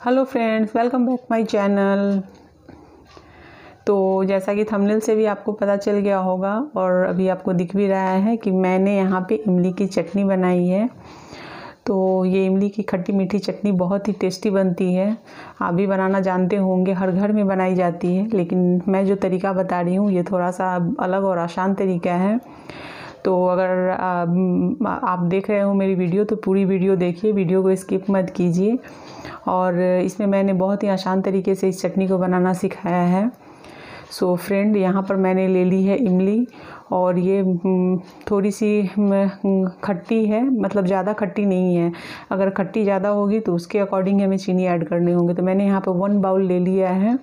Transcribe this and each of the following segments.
Hello friends welcome back my channel तो जैसा कि थंबनेल से भी आपको पता चल गया होगा और अभी आपको दिख भी रहा है कि मैंने यहाँ पे इमली की चटनी बनाई है। तो ये इमली की खट्टी मीठी चटनी बहुत ही टेस्टी बनती है। आप भी बनाना जानते होंगे, हर घर में बनाई जाती है, लेकिन मैं जो तरीका बता रही हूँ, ये थोड़ा सा अलग और आसान तरीका है। तो अगर आप देख रहे हो मेरी वीडियो तो पूरी वीडियो देखिए वीडियो को स्किप मत कीजिए। और इसमें मैंने बहुत ही आसान तरीके से इस चटनी को बनाना सिखाया है। सो so, फ्रेंड यहाँ पर मैंने ले ली है इमली और ये हम्म, थोड़ी सी हम्म, खट्टी है मतलब ज़्यादा खट्टी नहीं है। अगर खट्टी ज़्यादा होगी तो उसके अकॉर्डिंग हमें चीनी ऐड करनी होंगे। तो मैंने यहाँ पर वन बाउल ले लिया है।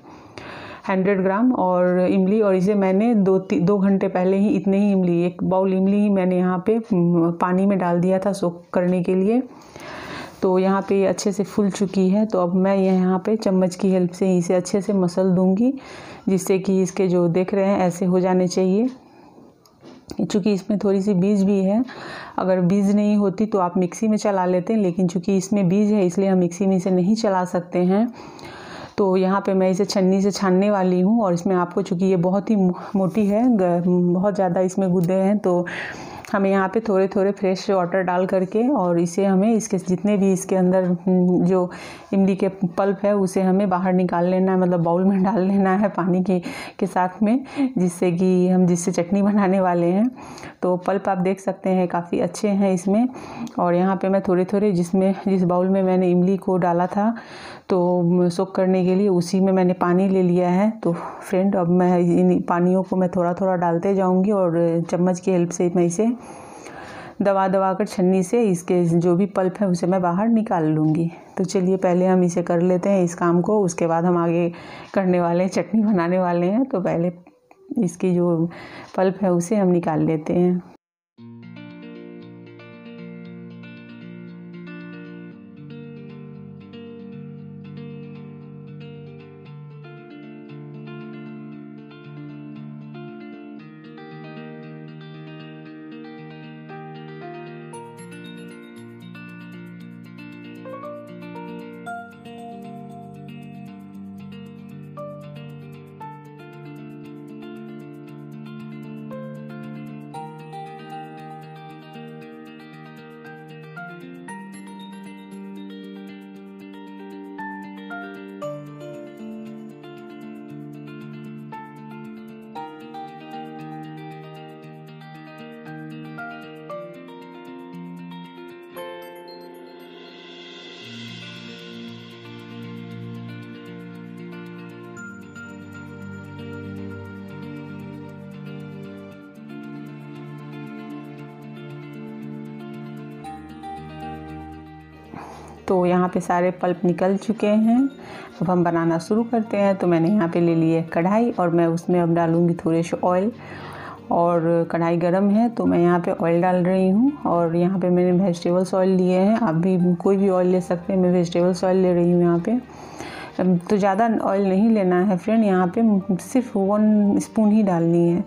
हंड्रेड ग्राम और इमली, और इसे मैंने दो दो घंटे पहले ही इतने ही इमली, एक बाउल इमली ही मैंने यहाँ पे पानी में डाल दिया था सोख करने के लिए। तो यहाँ पे अच्छे से फूल चुकी है तो अब मैं यहाँ पे चम्मच की हेल्प से इसे अच्छे से मसल दूँगी, जिससे कि इसके जो देख रहे हैं ऐसे हो जाने चाहिए। चूँकि इसमें थोड़ी सी बीज भी है, अगर बीज नहीं होती तो आप मिक्सी में चला लेते हैं, लेकिन चूँकि इसमें बीज है, इसलिए हम मिक्सी में इसे नहीं चला सकते हैं। तो यहाँ पे मैं इसे छन्नी से छानने वाली हूँ और इसमें आपको चूँकि ये बहुत ही मोटी है बहुत ज़्यादा इसमें गुदे हैं तो हमें यहाँ पे थोड़े थोड़े फ्रेश वाटर डाल करके और इसे हमें इसके जितने भी इसके अंदर हम्म, जो इमली के पल्प है उसे हमें बाहर निकाल लेना है मतलब बाउल में डाल लेना है पानी के के साथ में जिससे कि हम जिससे चटनी बनाने वाले हैं। तो पल्प आप देख सकते हैं काफ़ी अच्छे हैं इसमें। और यहाँ पे मैं थोड़े थोड़े जिसमें जिस बाउल में मैंने इमली को डाला था तो सोख करने के लिए उसी में मैंने पानी ले लिया है। तो फ्रेंड अब मैं इन पानियों को मैं थोड़ा थोड़ा डालते जाऊँगी और चम्मच की हेल्प से मैं इसे दबा दबा कर छन्नी से इसके जो भी पल्प है उसे मैं बाहर निकाल लूँगी। तो चलिए पहले हम इसे कर लेते हैं इस काम को, उसके बाद हम आगे करने वाले हैं, चटनी बनाने वाले हैं। तो पहले इसकी जो पल्प है उसे हम निकाल लेते हैं। तो यहाँ पे सारे पल्प निकल चुके हैं। अब हम बनाना शुरू करते हैं। तो मैंने यहाँ पे ले लिए कढ़ाई और मैं उसमें अब डालूँगी थोड़े से ऑयल और कढ़ाई गर्म है तो मैं यहाँ पे ऑयल डाल रही हूँ और यहाँ पे मैंने वेजिटेबल्स ऑयल लिए हैं। आप भी कोई भी ऑयल ले सकते हैं। मैं वेजिटेबल्स ऑयल ले रही हूँ यहाँ पे। तो ज़्यादा ऑयल नहीं लेना है फ्रेंड यहाँ पे सिर्फ़ वन स्पून ही डालनी है।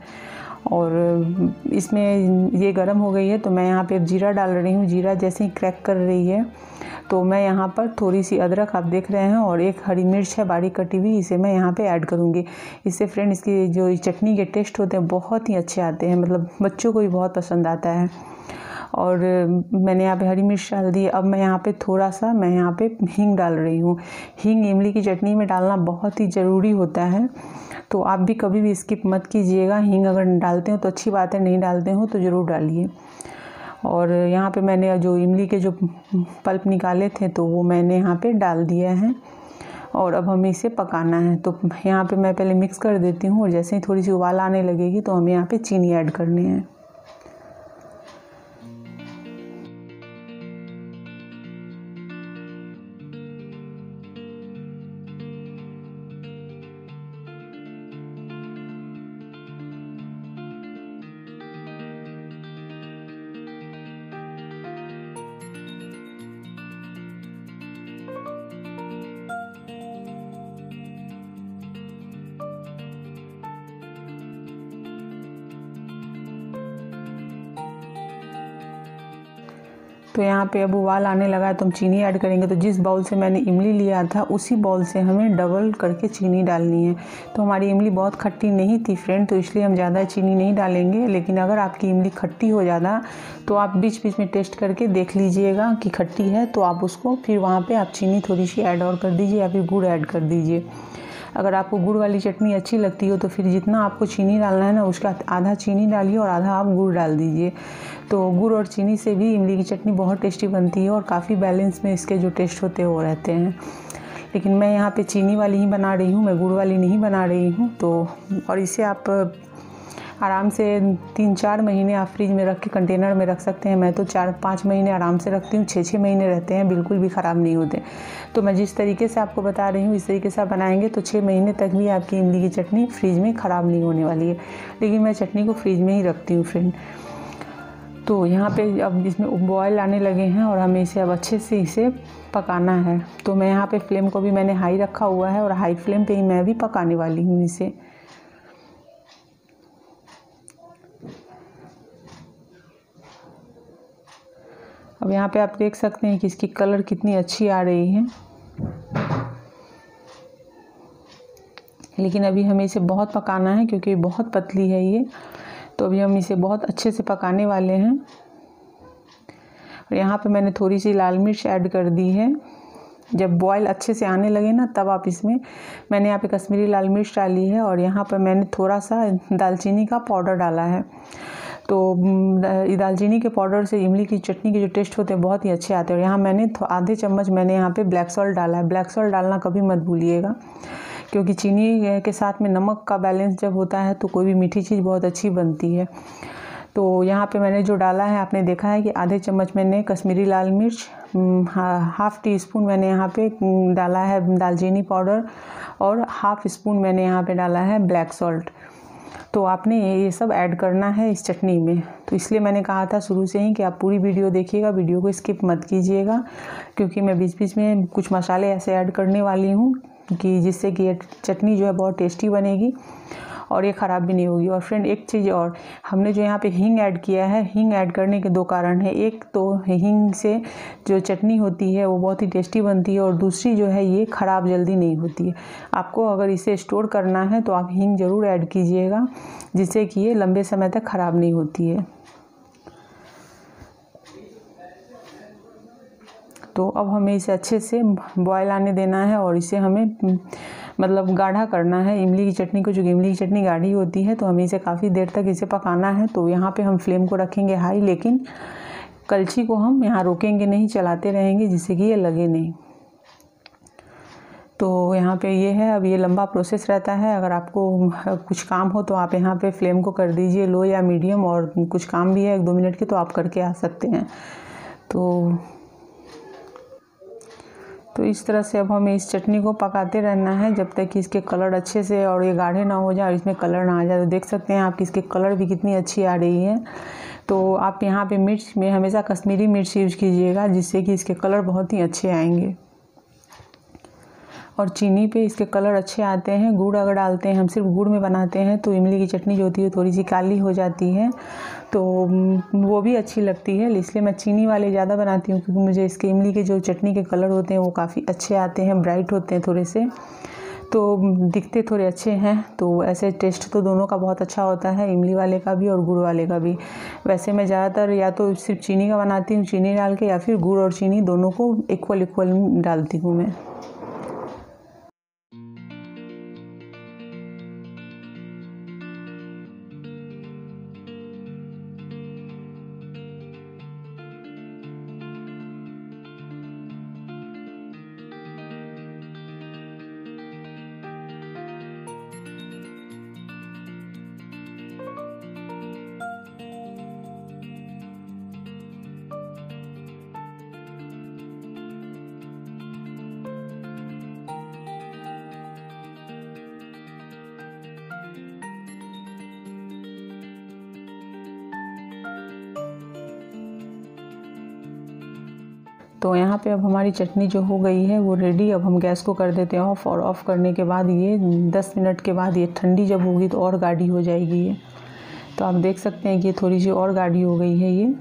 और इसमें ये गर्म हो गई है तो मैं यहाँ पे जीरा डाल रही हूँ। जीरा जैसे ही क्रैक कर रही है तो मैं यहाँ पर थोड़ी सी अदरक आप देख रहे हैं और एक हरी मिर्च है, बारीक कटी हुई, इसे मैं यहाँ पे ऐड करूँगी। इससे फ्रेंड इसकी जो चटनी के टेस्ट होते हैं, बहुत ही अच्छे आते हैं मतलब बच्चों को भी बहुत पसंद आता है। और मैंने यहाँ पे हरी मिर्च डाल दी, अब मैं यहाँ पे थोड़ा सा मैं यहाँ पे हींग डाल रही हूँ। हींग इमली की चटनी में डालना बहुत ही ज़रूरी होता है तो आप भी कभी भी स्किप मत कीजिएगा। हींग अगर डालते हो तो अच्छी बात है, नहीं डालते हो तो ज़रूर डालिए। और यहाँ पे मैंने जो इमली के जो पल्प निकाले थे तो वो मैंने यहाँ पे डाल दिया है और अब हमें इसे पकाना है। तो यहाँ पे मैं पहले मिक्स कर देती हूँ और जैसे ही थोड़ी सी उबाल आने लगेगी तो हमें यहाँ पे चीनी ऐड करनी है। तो यहाँ पे अब उबाल आने लगा है तो हम चीनी ऐड करेंगे। तो जिस बाउल से मैंने इमली लिया था, उसी बाउल से हमें डबल करके चीनी डालनी है। तो हमारी इमली बहुत खट्टी नहीं थी फ्रेंड तो इसलिए हम ज़्यादा चीनी नहीं डालेंगे। लेकिन अगर आपकी इमली खट्टी हो ज़्यादा तो आप बीच बीच में टेस्ट करके देख लीजिएगा कि खट्टी है तो आप उसको फिर वहाँ पर आप चीनी थोड़ी सी ऐड और कर दीजिए या फिर गुड़ ऐड कर दीजिए। अगर आपको गुड़ वाली चटनी अच्छी लगती हो तो फिर जितना आपको चीनी डालना है ना, उसका आधा चीनी डालिए और आधा आप गुड़ डाल दीजिए। तो गुड़ और चीनी से भी इमली की चटनी बहुत टेस्टी बनती है और काफ़ी बैलेंस में इसके जो टेस्ट होते हैं, वो रहते हैं। लेकिन मैं यहाँ पे चीनी वाली ही बना रही हूँ, मैं गुड़ वाली नहीं बना रही हूँ तो और इसे आप आराम से तीन चार महीने आप फ्रिज में रख के कंटेनर में रख सकते हैं। मैं तो चार पाँच महीने आराम से रखती हूँ छः छः महीने रहते हैं, बिल्कुल भी ख़राब नहीं होते। तो मैं जिस तरीके से आपको बता रही हूँ, इस तरीके से आप बनाएँगे तो छः महीने तक भी आपकी इमली की चटनी फ्रिज में ख़राब नहीं होने वाली है। लेकिन मैं चटनी को फ्रिज में ही रखती हूँ फ्रेंड तो यहाँ पे अब इसमें बॉयल आने लगे हैं और हमें इसे अब अच्छे से इसे पकाना है। तो मैं यहाँ पे फ्लेम को भी मैंने हाई रखा हुआ है और हाई फ्लेम पे ही मैं भी पकाने वाली हूँ इसे। अब यहाँ पे आप देख सकते हैं कि इसकी कलर कितनी अच्छी आ रही है। लेकिन अभी हमें इसे बहुत पकाना है क्योंकि बहुत पतली है ये। तो अभी हम इसे बहुत अच्छे से पकाने वाले हैं। और यहाँ पे मैंने थोड़ी सी लाल मिर्च ऐड कर दी है। जब बॉयल अच्छे से आने लगे ना, तब आप इसमें मैंने यहाँ पे कश्मीरी लाल मिर्च डाली है और यहाँ पर मैंने थोड़ा सा दालचीनी का पाउडर डाला है। तो दालचीनी के पाउडर से इमली की चटनी के जो टेस्ट होते हैं, बहुत ही अच्छे आते हैं। और यहाँ मैंने आधे चम्मच मैंने यहाँ पे ब्लैक सॉल्ट डाला है। ब्लैक सॉल्ट डालना कभी मत भूलिएगा। क्योंकि चीनी के साथ में नमक का बैलेंस जब होता है तो कोई भी मीठी चीज़ बहुत अच्छी बनती है। तो यहाँ पे मैंने जो डाला है, आपने देखा है कि आधे चम्मच मैंने कश्मीरी लाल मिर्च हाफ़ टी स्पून मैंने यहाँ पे डाला है दालचीनी पाउडर और हाफ़ स्पून मैंने यहाँ पे डाला है ब्लैक सॉल्ट तो आपने ये सब ऐड करना है इस चटनी में। तो इसलिए मैंने कहा था शुरू से ही कि आप पूरी वीडियो देखिएगा, वीडियो को स्किप मत कीजिएगा, क्योंकि मैं बीच बीच में कुछ मसाले ऐसे ऐड करने वाली हूँ। कि जिससे कि ये चटनी जो है बहुत टेस्टी बनेगी और ये ख़राब भी नहीं होगी। और फ्रेंड, एक चीज़ और, हमने जो यहाँ पे हींग ऐड किया है, हींग ऐड करने के दो कारण हैं। एक तो हींग से जो चटनी होती है, वो बहुत ही टेस्टी बनती है और दूसरी जो है, ये ख़राब जल्दी नहीं होती है। आपको अगर इसे स्टोर करना है तो आप हींग ज़रूर ऐड कीजिएगा, जिससे कि ये लंबे समय तक ख़राब नहीं होती है। तो अब हमें इसे अच्छे से बॉयल आने देना है और इसे हमें मतलब गाढ़ा करना है। इमली की चटनी को जो इमली की चटनी गाढ़ी होती है तो हमें इसे काफ़ी देर तक इसे पकाना है। तो यहाँ पे हम फ्लेम को रखेंगे हाई लेकिन कलछी को हम यहाँ रोकेंगे नहीं, चलाते रहेंगे, जिससे कि ये लगे नहीं। तो यहाँ पे ये है, अब ये लंबा प्रोसेस रहता है। अगर आपको कुछ काम हो तो आप यहाँ पे फ्लेम को कर दीजिए लो या मीडियम और कुछ काम भी है एक दो मिनट के तो आप करके आ सकते हैं। तो तो इस तरह से अब हमें इस चटनी को पकाते रहना है, जब तक कि इसके कलर अच्छे से और ये गाढ़े ना हो जाए और इसमें कलर ना आ जाए। तो देख सकते हैं आप इसके कलर भी कितनी अच्छी आ रही है। तो आप यहाँ पे मिर्च में हमेशा कश्मीरी मिर्च यूज़ कीजिएगा, जिससे कि इसके कलर बहुत ही अच्छे आएँगे। और चीनी पे इसके कलर अच्छे आते हैं। गुड़ अगर डालते हैं, हम सिर्फ़ गुड़ में बनाते हैं तो इमली की चटनी जो होती है थोड़ी सी काली हो जाती है। तो वो भी अच्छी लगती है, इसलिए मैं चीनी वाले ज़्यादा बनाती हूँ, क्योंकि मुझे इसके इमली के जो चटनी के कलर होते हैं, वो काफ़ी अच्छे आते हैं, ब्राइट होते हैं थोड़े से। तो दिखते थोड़े अच्छे हैं तो ऐसे टेस्ट तो दोनों का बहुत अच्छा होता है, इमली वाले का भी और गुड़ वाले का भी। वैसे मैं ज़्यादातर या तो सिर्फ़ चीनी का बनाती हूँ, चीनी डाल के, या फिर गुड़ और चीनी दोनों को इक्वल इक्वल डालती हूँ मैं। तो यहाँ पे अब हमारी चटनी जो हो गई है, वो रेडी अब हम गैस को कर देते हैं ऑफ़ और ऑफ़ करने के बाद ये दस मिनट के बाद ये ठंडी जब होगी तो और गाढ़ी हो जाएगी ये। तो आप देख सकते हैं कि ये थोड़ी सी और गाढ़ी हो गई है ये।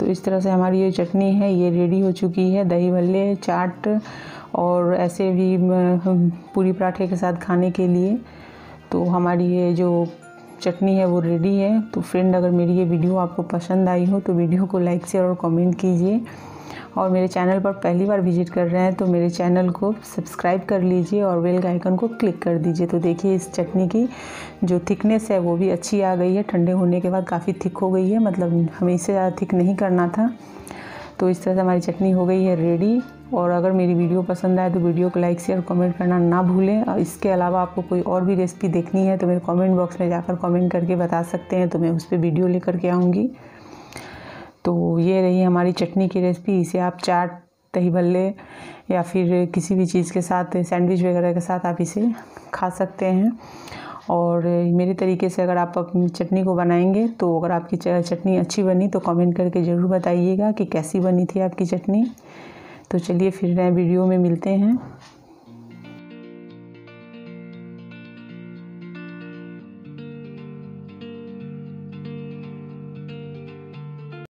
तो इस तरह से हमारी ये चटनी है, ये रेडी हो चुकी है। दही भल्ले, चाट और ऐसे भी पूरी पराठे के साथ खाने के लिए। तो हमारी ये जो चटनी है, वो रेडी है। तो फ्रेंड अगर मेरी ये वीडियो आपको पसंद आई हो तो वीडियो को लाइक शेयर और कमेंट कीजिए। और मेरे चैनल पर पहली बार विज़िट कर रहे हैं तो मेरे चैनल को सब्सक्राइब कर लीजिए और बेल आइकन को क्लिक कर दीजिए। तो देखिए, इस चटनी की जो थिकनेस है, वो भी अच्छी आ गई है। ठंडे होने के बाद काफ़ी थिक हो गई है। मतलब हमें इससे ज़्यादा थिक नहीं करना था। तो इस तरह से हमारी चटनी हो गई है रेडी और अगर मेरी वीडियो पसंद आए तो वीडियो को लाइक शेयर कमेंट करना ना भूलें। और इसके अलावा आपको कोई और भी रेसिपी देखनी है तो मेरे कमेंट बॉक्स में जाकर कमेंट करके बता सकते हैं तो मैं उस पर वीडियो लेकर के आऊँगी। तो ये रही हमारी चटनी की रेसिपी इसे आप चाट दही भल्ले या फिर किसी भी चीज़ के साथ सैंडविच वगैरह के साथ आप इसे खा सकते हैं। और मेरे तरीके से अगर आप अपनी चटनी को बनाएँगे तो अगर आपकी चटनी अच्छी बनी तो कमेंट करके ज़रूर बताइएगा कि कैसी बनी थी आपकी चटनी। तो चलिए फिर नए वीडियो में मिलते हैं।